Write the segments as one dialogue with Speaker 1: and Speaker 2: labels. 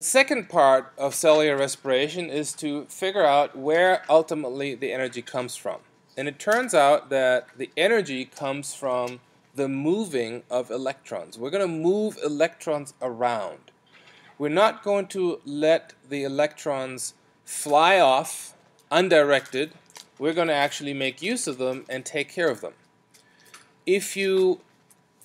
Speaker 1: The second part of cellular respiration is to figure out where ultimately the energy comes from. And it turns out that the energy comes from the moving of electrons. We're going to move electrons around. We're not going to let the electrons fly off undirected. We're going to actually make use of them and take care of them. If you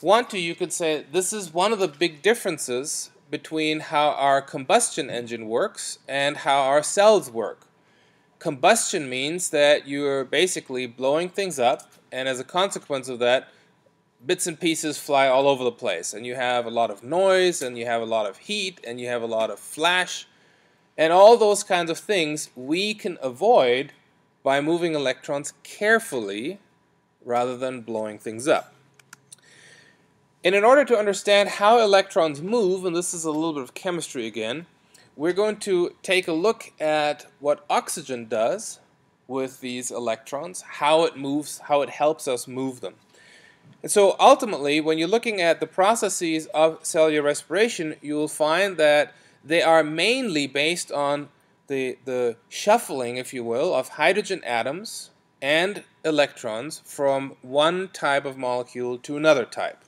Speaker 1: want to, you could say this is one of the big differences between how our combustion engine works and how our cells work. Combustion means that you're basically blowing things up, and as a consequence of that, bits and pieces fly all over the place. And you have a lot of noise, and you have a lot of heat, and you have a lot of flash. And all those kinds of things we can avoid by moving electrons carefully rather than blowing things up. And in order to understand how electrons move, and this is a little bit of chemistry again, we're going to take a look at what oxygen does with these electrons, how it moves, how it helps us move them. And so ultimately, when you're looking at the processes of cellular respiration, you'll find that they are mainly based on the, the shuffling, if you will, of hydrogen atoms and electrons from one type of molecule to another type.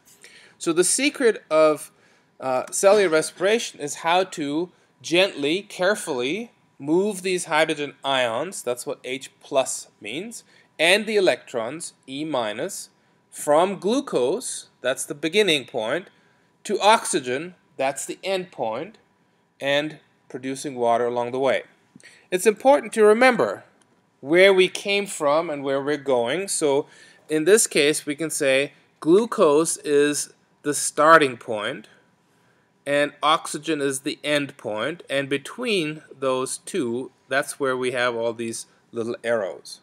Speaker 1: So the secret of uh, cellular respiration is how to gently, carefully move these hydrogen ions, that's what H plus means, and the electrons, E minus, from glucose, that's the beginning point, to oxygen, that's the end point, and producing water along the way. It's important to remember where we came from and where we're going. So in this case, we can say glucose is the starting point and oxygen is the end point and between those two that's where we have all these little arrows.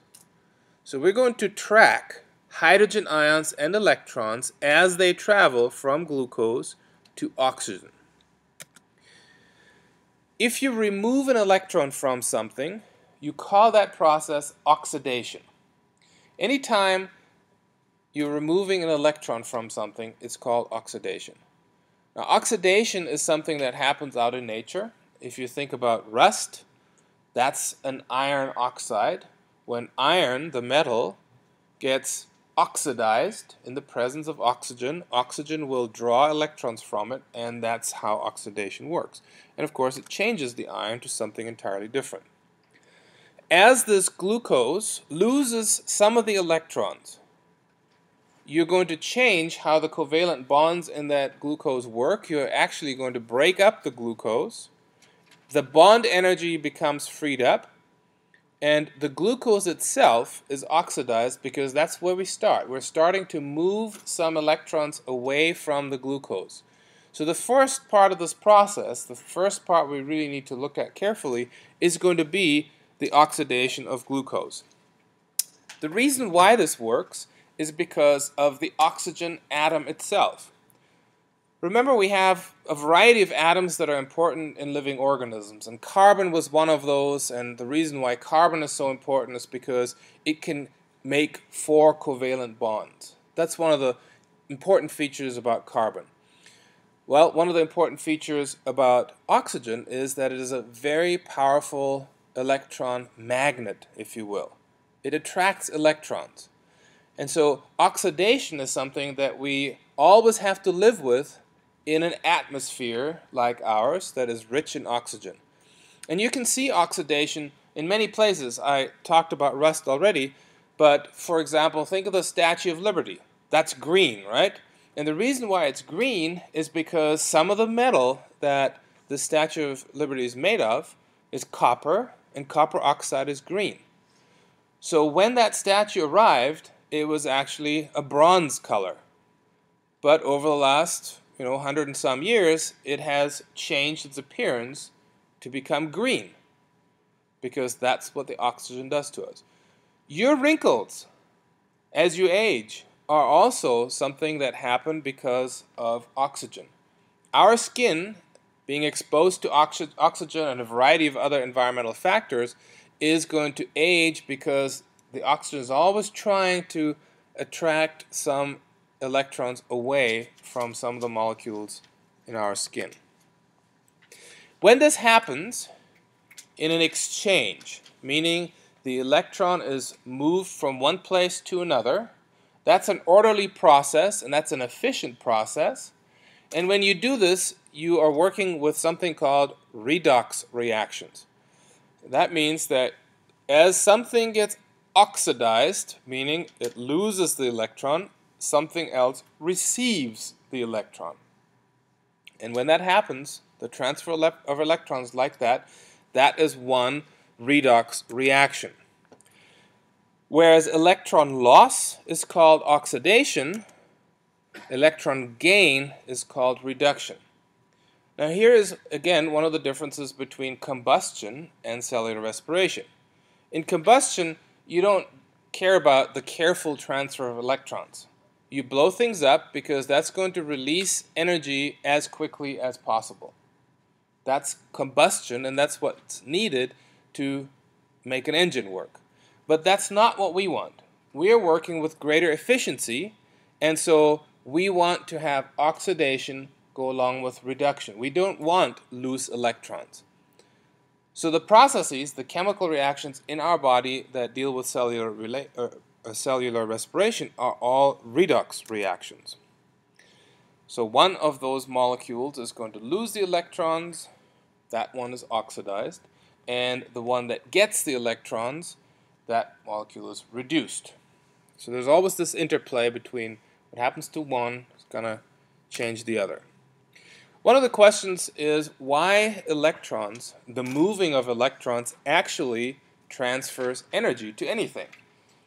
Speaker 1: So we're going to track hydrogen ions and electrons as they travel from glucose to oxygen. If you remove an electron from something, you call that process oxidation. Anytime you're removing an electron from something, it's called oxidation. Now, oxidation is something that happens out in nature. If you think about rust, that's an iron oxide. When iron, the metal, gets oxidized in the presence of oxygen, oxygen will draw electrons from it, and that's how oxidation works. And of course, it changes the iron to something entirely different. As this glucose loses some of the electrons, you're going to change how the covalent bonds in that glucose work. You're actually going to break up the glucose. The bond energy becomes freed up. And the glucose itself is oxidized because that's where we start. We're starting to move some electrons away from the glucose. So the first part of this process, the first part we really need to look at carefully, is going to be the oxidation of glucose. The reason why this works is because of the oxygen atom itself. Remember, we have a variety of atoms that are important in living organisms, and carbon was one of those. And the reason why carbon is so important is because it can make four covalent bonds. That's one of the important features about carbon. Well, one of the important features about oxygen is that it is a very powerful electron magnet, if you will. It attracts electrons. And so oxidation is something that we always have to live with in an atmosphere like ours that is rich in oxygen. And you can see oxidation in many places. I talked about rust already, but for example, think of the Statue of Liberty. That's green, right? And the reason why it's green is because some of the metal that the Statue of Liberty is made of is copper, and copper oxide is green. So when that statue arrived, it was actually a bronze color. But over the last, you know, hundred and some years, it has changed its appearance to become green because that's what the oxygen does to us. Your wrinkles as you age are also something that happen because of oxygen. Our skin, being exposed to oxy oxygen and a variety of other environmental factors, is going to age because the oxygen is always trying to attract some electrons away from some of the molecules in our skin. When this happens in an exchange, meaning the electron is moved from one place to another, that's an orderly process and that's an efficient process. And when you do this, you are working with something called redox reactions. That means that as something gets oxidized, meaning it loses the electron, something else receives the electron. And when that happens, the transfer of electrons like that, that is one redox reaction. Whereas electron loss is called oxidation, electron gain is called reduction. Now here is again one of the differences between combustion and cellular respiration. In combustion, you don't care about the careful transfer of electrons. You blow things up because that's going to release energy as quickly as possible. That's combustion and that's what's needed to make an engine work. But that's not what we want. We are working with greater efficiency and so we want to have oxidation go along with reduction. We don't want loose electrons. So the processes, the chemical reactions in our body that deal with cellular, uh, uh, cellular respiration are all redox reactions. So one of those molecules is going to lose the electrons, that one is oxidized, and the one that gets the electrons, that molecule is reduced. So there's always this interplay between what happens to one is going to change the other. One of the questions is why electrons, the moving of electrons, actually transfers energy to anything.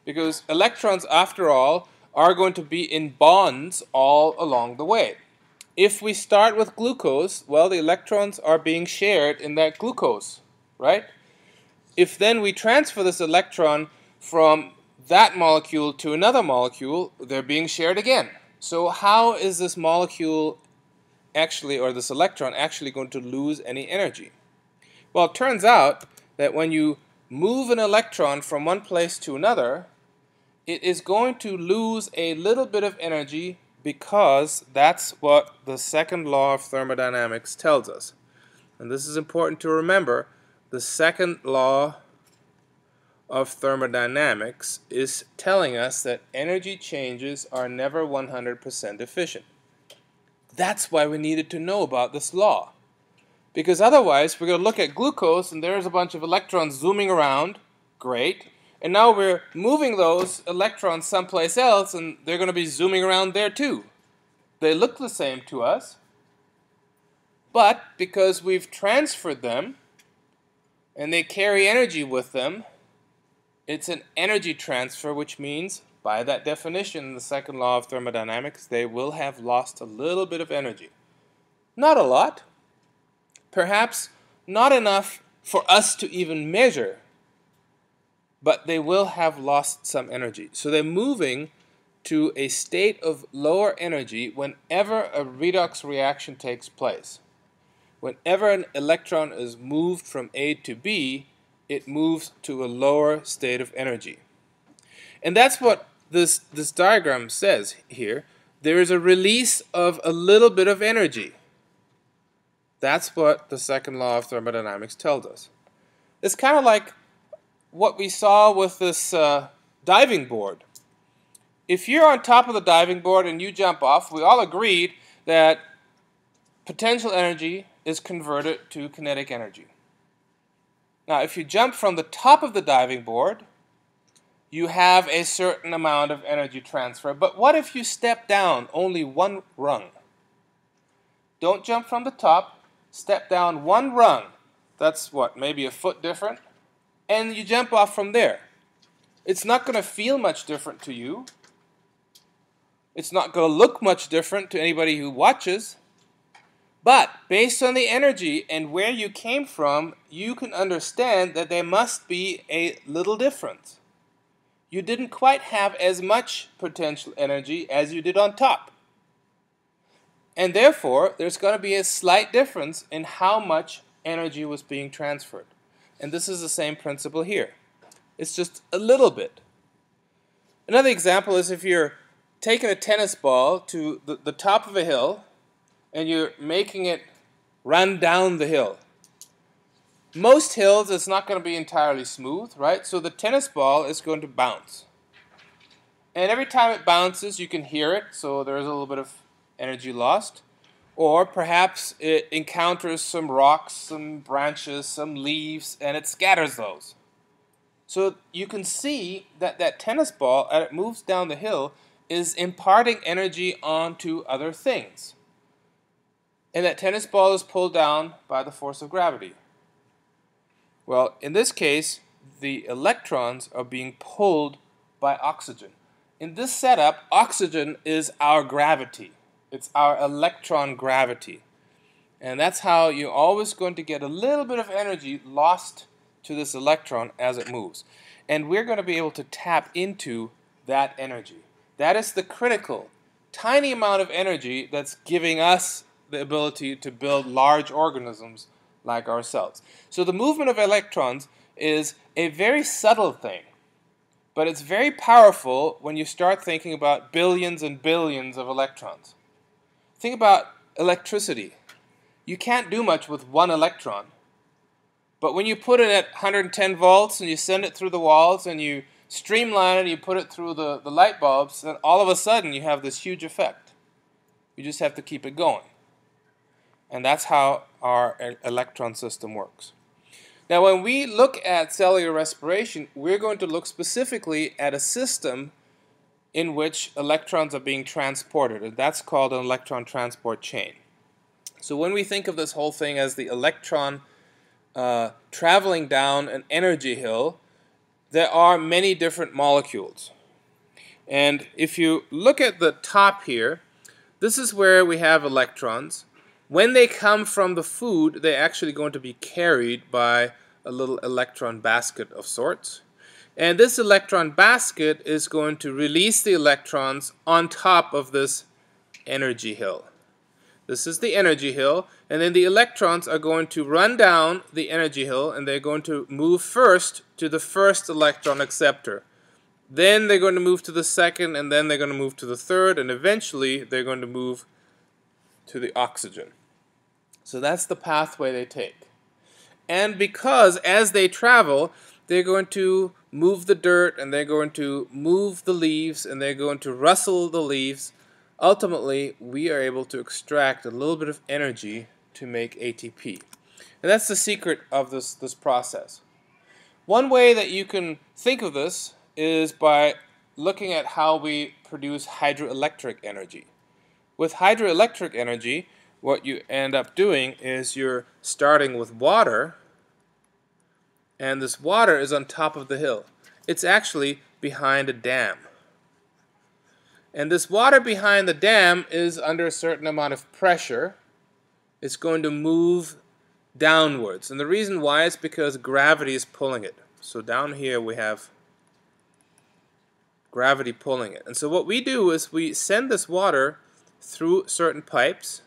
Speaker 1: Because electrons, after all, are going to be in bonds all along the way. If we start with glucose, well, the electrons are being shared in that glucose, right? If then we transfer this electron from that molecule to another molecule, they're being shared again. So how is this molecule actually, or this electron actually going to lose any energy? Well, it turns out that when you move an electron from one place to another, it is going to lose a little bit of energy because that's what the second law of thermodynamics tells us. And this is important to remember. The second law of thermodynamics is telling us that energy changes are never 100% efficient. That's why we needed to know about this law. Because otherwise, we're going to look at glucose and there's a bunch of electrons zooming around. Great. And now we're moving those electrons someplace else and they're going to be zooming around there too. They look the same to us. But because we've transferred them and they carry energy with them, it's an energy transfer, which means by that definition, the second law of thermodynamics, they will have lost a little bit of energy. Not a lot. Perhaps not enough for us to even measure, but they will have lost some energy. So they're moving to a state of lower energy whenever a redox reaction takes place. Whenever an electron is moved from A to B, it moves to a lower state of energy. And that's what this, this diagram says here, there is a release of a little bit of energy. That's what the second law of thermodynamics tells us. It's kind of like what we saw with this uh, diving board. If you're on top of the diving board and you jump off, we all agreed that potential energy is converted to kinetic energy. Now, if you jump from the top of the diving board, you have a certain amount of energy transfer. But what if you step down only one rung? Don't jump from the top, step down one rung. That's what, maybe a foot different? And you jump off from there. It's not going to feel much different to you. It's not going to look much different to anybody who watches. But based on the energy and where you came from, you can understand that there must be a little difference you didn't quite have as much potential energy as you did on top. And therefore, there's going to be a slight difference in how much energy was being transferred. And this is the same principle here. It's just a little bit. Another example is if you're taking a tennis ball to the, the top of a hill and you're making it run down the hill. Most hills it's not going to be entirely smooth, right? So the tennis ball is going to bounce. And every time it bounces, you can hear it, so there's a little bit of energy lost. Or perhaps it encounters some rocks, some branches, some leaves, and it scatters those. So you can see that that tennis ball, as it moves down the hill, is imparting energy onto other things. And that tennis ball is pulled down by the force of gravity. Well, in this case, the electrons are being pulled by oxygen. In this setup, oxygen is our gravity. It's our electron gravity. And that's how you're always going to get a little bit of energy lost to this electron as it moves. And we're going to be able to tap into that energy. That is the critical, tiny amount of energy that's giving us the ability to build large organisms like ourselves. So the movement of electrons is a very subtle thing, but it's very powerful when you start thinking about billions and billions of electrons. Think about electricity. You can't do much with one electron. But when you put it at 110 volts and you send it through the walls and you streamline it and you put it through the, the light bulbs, then all of a sudden you have this huge effect. You just have to keep it going. And that's how our electron system works. Now when we look at cellular respiration, we're going to look specifically at a system in which electrons are being transported, and that's called an electron transport chain. So when we think of this whole thing as the electron uh, traveling down an energy hill, there are many different molecules. And if you look at the top here, this is where we have electrons. When they come from the food, they're actually going to be carried by a little electron basket of sorts. And this electron basket is going to release the electrons on top of this energy hill. This is the energy hill, and then the electrons are going to run down the energy hill, and they're going to move first to the first electron acceptor. Then they're going to move to the second, and then they're going to move to the third, and eventually they're going to move to the oxygen. So that's the pathway they take. And because as they travel, they're going to move the dirt and they're going to move the leaves and they're going to rustle the leaves, ultimately we are able to extract a little bit of energy to make ATP. And that's the secret of this, this process. One way that you can think of this is by looking at how we produce hydroelectric energy. With hydroelectric energy, what you end up doing is you're starting with water, and this water is on top of the hill. It's actually behind a dam. And this water behind the dam is under a certain amount of pressure. It's going to move downwards. And the reason why is because gravity is pulling it. So down here we have gravity pulling it. And so what we do is we send this water through certain pipes.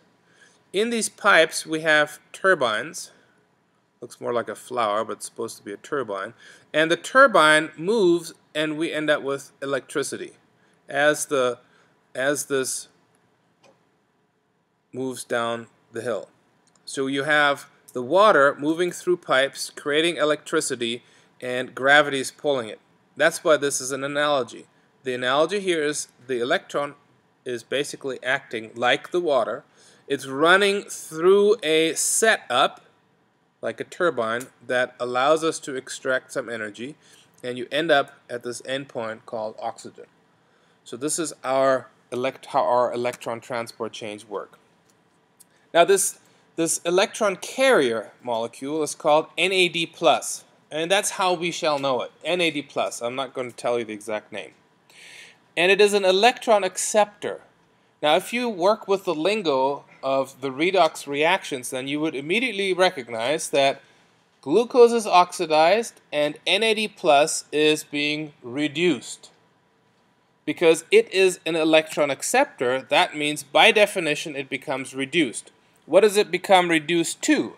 Speaker 1: In these pipes we have turbines. Looks more like a flower, but it's supposed to be a turbine. And the turbine moves and we end up with electricity. As the as this moves down the hill. So you have the water moving through pipes, creating electricity, and gravity is pulling it. That's why this is an analogy. The analogy here is the electron is basically acting like the water. It's running through a setup, like a turbine, that allows us to extract some energy, and you end up at this endpoint called oxygen. So this is our elect how our electron transport chains work. Now this this electron carrier molecule is called NAD+, and that's how we shall know it, NAD+. I'm not going to tell you the exact name. And it is an electron acceptor. Now if you work with the lingo of the redox reactions, then you would immediately recognize that glucose is oxidized and NAD plus is being reduced. Because it is an electron acceptor, that means by definition it becomes reduced. What does it become reduced to?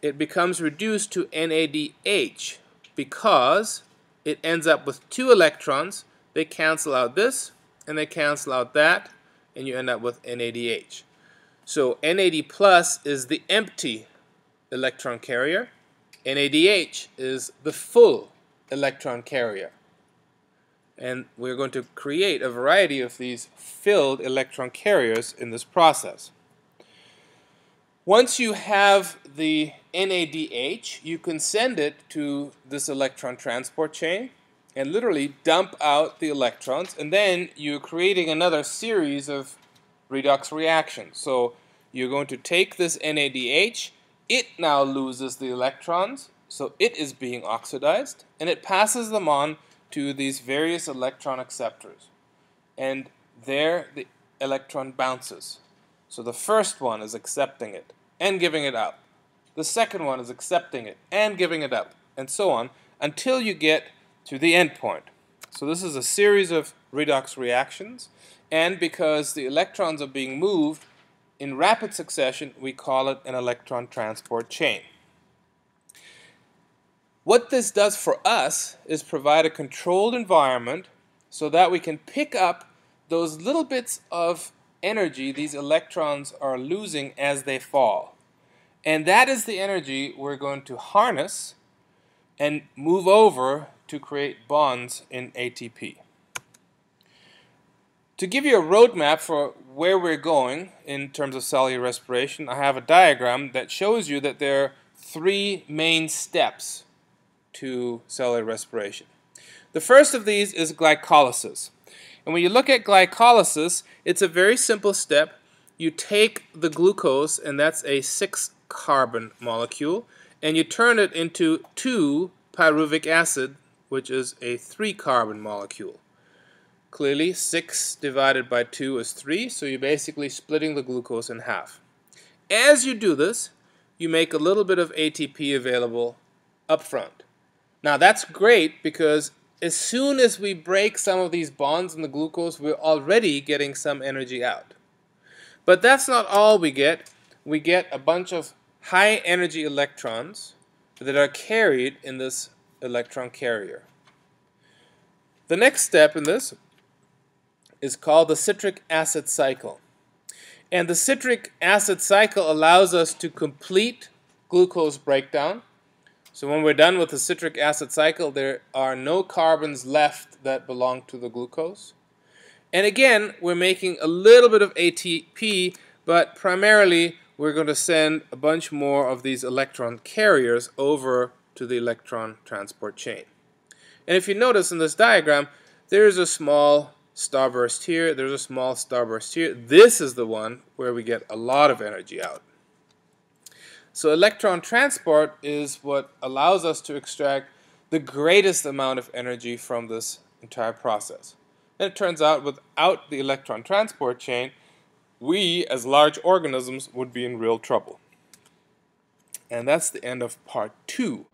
Speaker 1: It becomes reduced to NADH because it ends up with two electrons. They cancel out this and they cancel out that and you end up with NADH. So NAD plus is the empty electron carrier. NADH is the full electron carrier. And we're going to create a variety of these filled electron carriers in this process. Once you have the NADH, you can send it to this electron transport chain and literally dump out the electrons and then you're creating another series of redox reactions. So you're going to take this NADH, it now loses the electrons, so it is being oxidized, and it passes them on to these various electron acceptors. And there the electron bounces. So the first one is accepting it and giving it up. The second one is accepting it and giving it up, and so on, until you get to the endpoint. So this is a series of redox reactions, and because the electrons are being moved in rapid succession, we call it an electron transport chain. What this does for us is provide a controlled environment so that we can pick up those little bits of energy these electrons are losing as they fall. And that is the energy we're going to harness and move over to create bonds in ATP. To give you a roadmap for where we're going in terms of cellular respiration, I have a diagram that shows you that there are three main steps to cellular respiration. The first of these is glycolysis. And when you look at glycolysis, it's a very simple step. You take the glucose, and that's a 6 carbon molecule, and you turn it into 2 pyruvic acid which is a 3 carbon molecule. Clearly 6 divided by 2 is 3, so you're basically splitting the glucose in half. As you do this, you make a little bit of ATP available up front. Now that's great because as soon as we break some of these bonds in the glucose, we're already getting some energy out. But that's not all we get. We get a bunch of high energy electrons that are carried in this electron carrier. The next step in this is called the citric acid cycle. And the citric acid cycle allows us to complete glucose breakdown. So when we're done with the citric acid cycle, there are no carbons left that belong to the glucose. And again, we're making a little bit of ATP, but primarily we're going to send a bunch more of these electron carriers over to the electron transport chain. And if you notice in this diagram, there's a small starburst here, there's a small starburst here. This is the one where we get a lot of energy out. So electron transport is what allows us to extract the greatest amount of energy from this entire process. And it turns out without the electron transport chain, we as large organisms would be in real trouble. And that's the end of part two.